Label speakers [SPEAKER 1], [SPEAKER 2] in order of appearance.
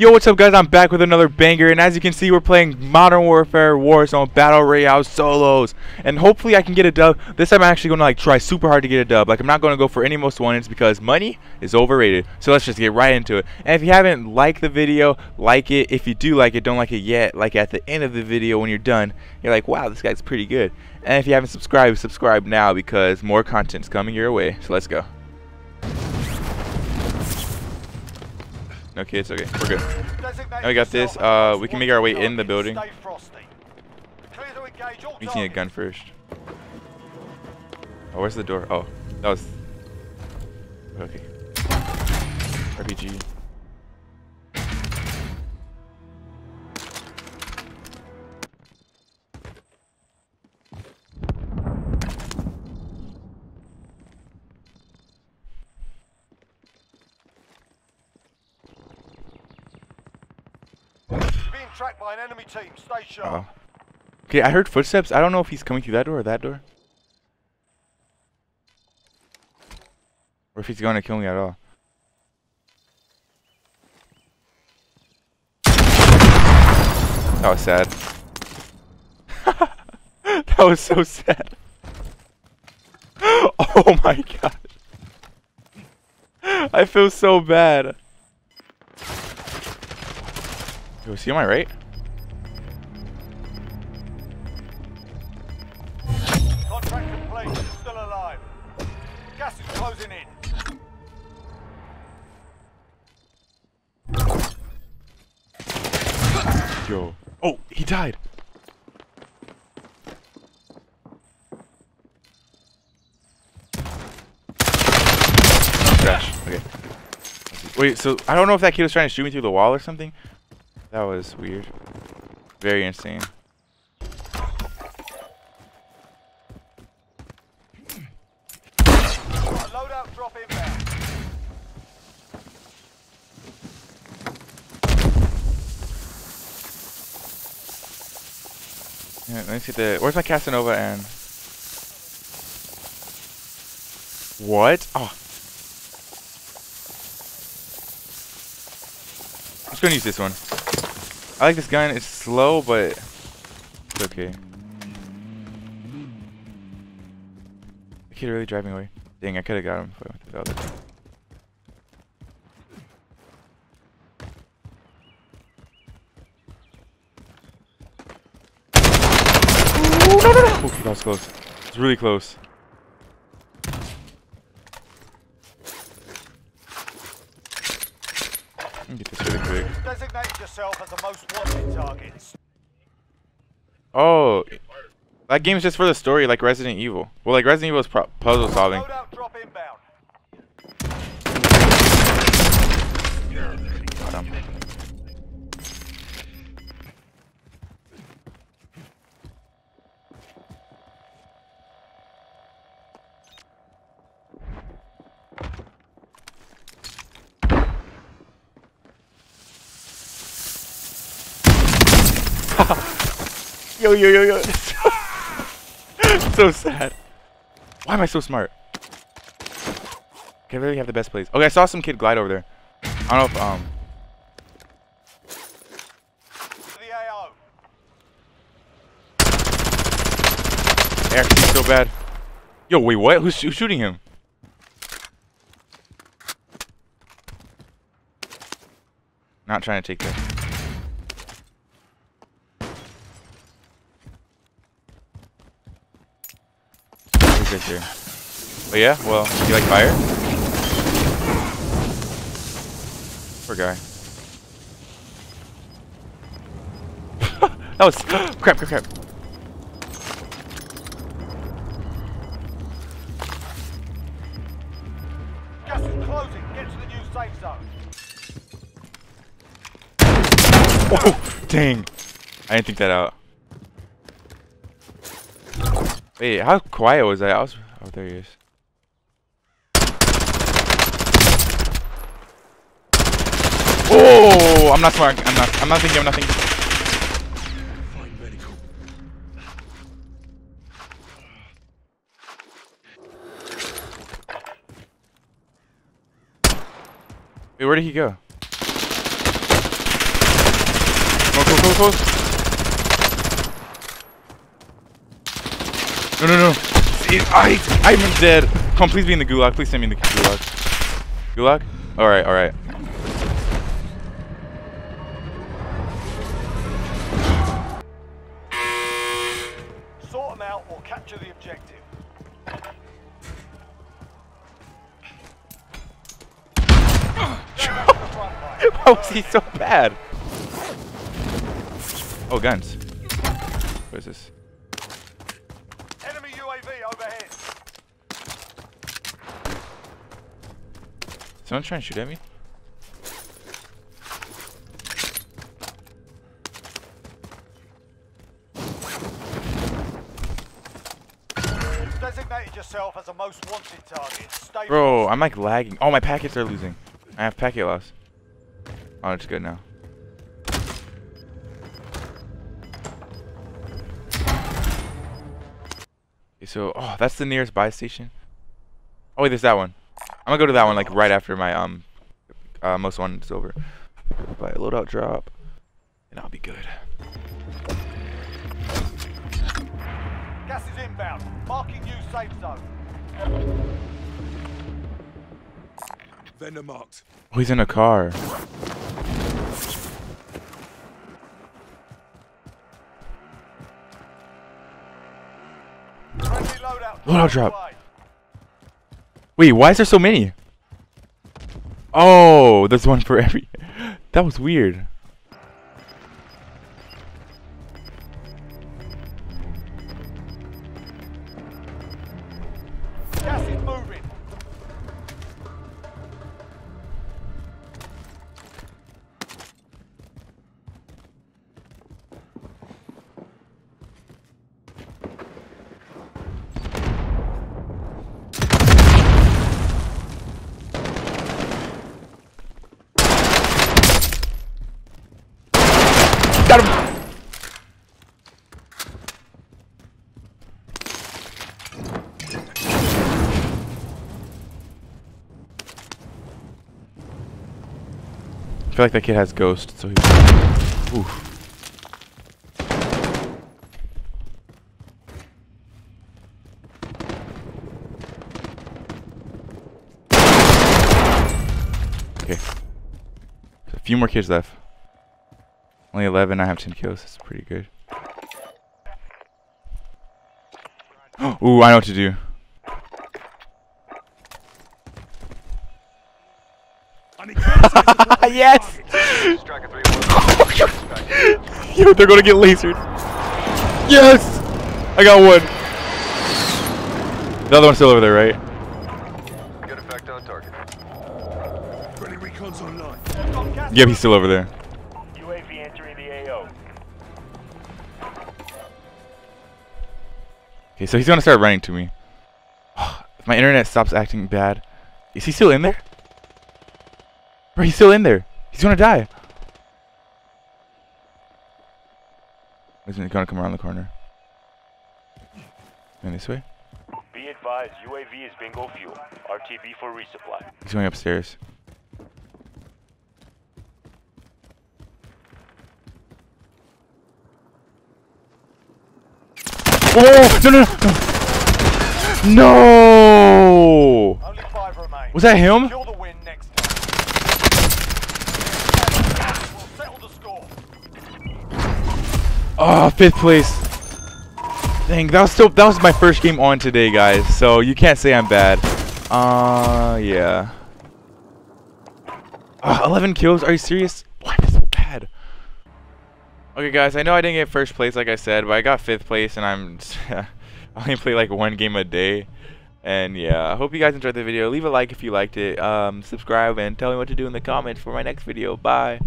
[SPEAKER 1] Yo, what's up guys? I'm back with another banger and as you can see we're playing Modern Warfare Warzone Battle Royale solos and hopefully I can get a dub. This time I'm actually going to like try super hard to get a dub. Like I'm not going to go for any most wins because money is overrated. So let's just get right into it. And if you haven't liked the video, like it. If you do like it, don't like it yet. Like at the end of the video when you're done, you're like, wow, this guy's pretty good. And if you haven't subscribed, subscribe now because more content's coming your way. So let's go. Okay, it's okay. We're good. Now we got this. Uh, we can make our way in the building. We need a gun first. Oh, where's the door? Oh, that was. Okay. RPG.
[SPEAKER 2] Tracked by an enemy team. Stay sharp.
[SPEAKER 1] -oh. Okay, I heard footsteps. I don't know if he's coming through that door or that door. Or if he's going to kill me at all. That was sad. that was so sad. Oh my god. I feel so bad. Is he on my right?
[SPEAKER 2] Contract complete. Still alive. Gas is closing in.
[SPEAKER 1] Yo. Oh, he died. Crash. Okay. Wait, so I don't know if that kid was trying to shoot me through the wall or something. That was weird. Very insane.
[SPEAKER 2] Loadout drop inbound.
[SPEAKER 1] Yeah, let me see the. Where's my Casanova and? What? Oh. I'm just gonna use this one. I like this gun. It's slow, but it's okay. The kid really driving away. Dang, I could have got him if I went to the other. Ooh, no, no, no! Oh, that was close. It's really close. Get this really quick.
[SPEAKER 2] Designate yourself as the most wanted targets.
[SPEAKER 1] Oh, that game's just for the story, like Resident Evil. Well, like Resident Evil is puzzle solving.
[SPEAKER 2] Loadout drop inbound.
[SPEAKER 1] Got him. Yo, yo, yo, yo. so sad. Why am I so smart? Okay, I really have the best plays. Okay, I saw some kid glide over there. I don't know if, um... Actually, so bad. Yo, wait, what? Who's, who's shooting him? Not trying to take that. Right here. Oh yeah? Well, you like fire? Poor guy. that was crap, crap, crap.
[SPEAKER 2] Gas is closing. Get to the new safe zone.
[SPEAKER 1] Oh, dang. I didn't think that out. Wait, how quiet was that? I was. Oh, there he is. Oh, I'm not smart. I'm not. I'm not thinking. I'm not thinking. Wait, where did he go? close, close. No, no, no. See, I, I'm dead. Come, please be in the gulag. Please send me in the gulag. Gulag? Alright, alright.
[SPEAKER 2] Sort them out or capture the objective. Down to the front line.
[SPEAKER 1] Why was he so bad? Oh, guns. What is this?
[SPEAKER 2] Enemy UAV overhead.
[SPEAKER 1] Someone trying to shoot at me?
[SPEAKER 2] Yourself as a most wanted target. Stay
[SPEAKER 1] Bro, I'm like lagging. Oh, my packets are losing. I have packet loss. Oh, it's good now. Okay, so, oh, that's the nearest buy station. Oh, wait, there's that one. I'm gonna go to that one like right after my um, uh, most one is over. Buy a loadout drop, and I'll be good.
[SPEAKER 2] Gas is inbound. Marking new safe zone.
[SPEAKER 3] Vendor marked.
[SPEAKER 1] Oh, he's in a car.
[SPEAKER 2] Friendly loadout.
[SPEAKER 1] Loadout drop. Wait, why is there so many? Oh, there's one for every. That was weird.
[SPEAKER 2] Gas is moving.
[SPEAKER 1] Got him. I feel like that kid has ghost, so he. Oof. Okay. A few more kids left. Only 11, I have 10 kills. That's pretty good. Ooh, I know what to do. Yes! Yo, they're gonna get lasered. Yes! I got one. The other one's still over there, right?
[SPEAKER 4] Good effect on target.
[SPEAKER 3] Friendly recon's online.
[SPEAKER 2] We've got gas
[SPEAKER 1] Yep, he's still over there. Okay, so he's gonna start running to me. if my internet stops acting bad. Is he still in there? Bro, he's still in there. He's gonna die. Isn't he gonna come around the corner? Going this way?
[SPEAKER 5] Be advised, UAV is bingo fuel. RTB for resupply.
[SPEAKER 1] He's going upstairs. Oh no no no! No!
[SPEAKER 2] Only five remain.
[SPEAKER 1] Was that him?
[SPEAKER 2] Kill the win next time. We'll settle the score.
[SPEAKER 1] Oh, fifth place. Dang, that was still that was my first game on today, guys. So you can't say I'm bad. Uh, yeah. Uh, 11 kills? Are you serious? Why is so bad? Okay, guys, I know I didn't get first place, like I said, but I got fifth place, and I'm I only play like one game a day. And yeah, I hope you guys enjoyed the video. Leave a like if you liked it. Um, subscribe and tell me what to do in the comments for my next video. Bye.